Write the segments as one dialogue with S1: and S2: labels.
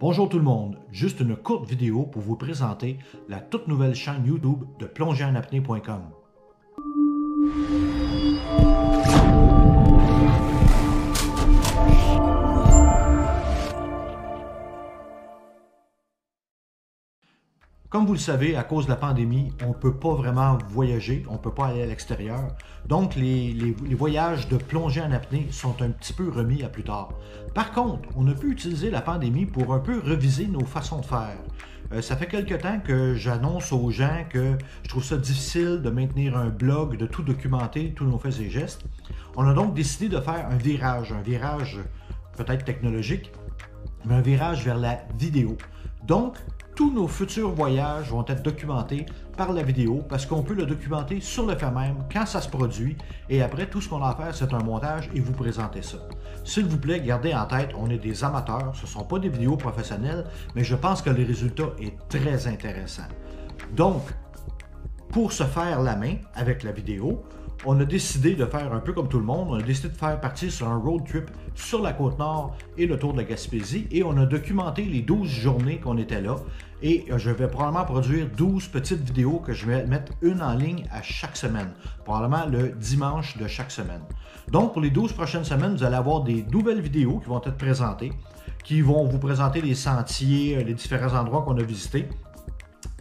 S1: Bonjour tout le monde, juste une courte vidéo pour vous présenter la toute nouvelle chaîne YouTube de plongéenapnée.com. Comme vous le savez, à cause de la pandémie, on ne peut pas vraiment voyager, on ne peut pas aller à l'extérieur. Donc, les, voyages de plongée en apnée sont un petit peu remis à plus tard. Par contre, on a pu utiliser la pandémie pour un peu reviser nos façons de faire. Euh, ça fait quelque temps que j'annonce aux gens que je trouve ça difficile de maintenir un blog, de tout documenter, tous nos faits et gestes. On a donc décidé de faire un virage, un virage peut-être technologique, mais un virage vers la vidéo. Donc, tous nos futurs voyages vont être documentés par la vidéo parce qu'on peut le documenter sur le fait même quand ça se produit et après tout ce qu'on a faire c'est un montage et vous présenter ça. S'il vous plaît, gardez en tête, on est des amateurs, ce ne sont pas des vidéos professionnelles, mais je pense que le résultat est très intéressant. Donc, pour se faire la main avec la vidéo, on a décidé de faire un peu comme tout le monde, on a décidé de faire partie sur un road trip sur la côte nord et le tour de la Gaspésie. Et on a documenté les 12 journées qu'on était là. Et euh, je vais probablement produire 12 petites vidéos que je vais mettre une en ligne à chaque semaine, probablement le dimanche de chaque semaine. Donc pour les 12 prochaines semaines, vous allez avoir des nouvelles vidéos qui vont être présentées, qui vont vous présenter les sentiers, euh, les différents endroits qu'on a visités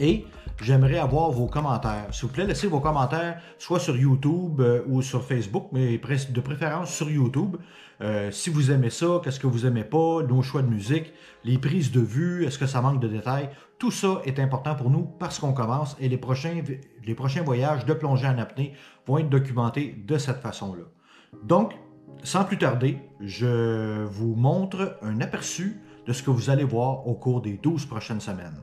S1: et j'aimerais avoir vos commentaires. S'il vous plaît, laissez vos commentaires soit sur YouTube euh, ou sur Facebook, mais de préférence sur YouTube. Euh, si vous aimez ça, qu'est-ce que vous aimez pas, nos choix de musique, les prises de vue, est-ce que ça manque de détails? Tout ça est important pour nous parce qu'on commence et les prochains, les prochains voyages de plongée en apnée vont être documentés de cette façon-là. Donc, sans plus tarder, je vous montre un aperçu de ce que vous allez voir au cours des 12 prochaines semaines.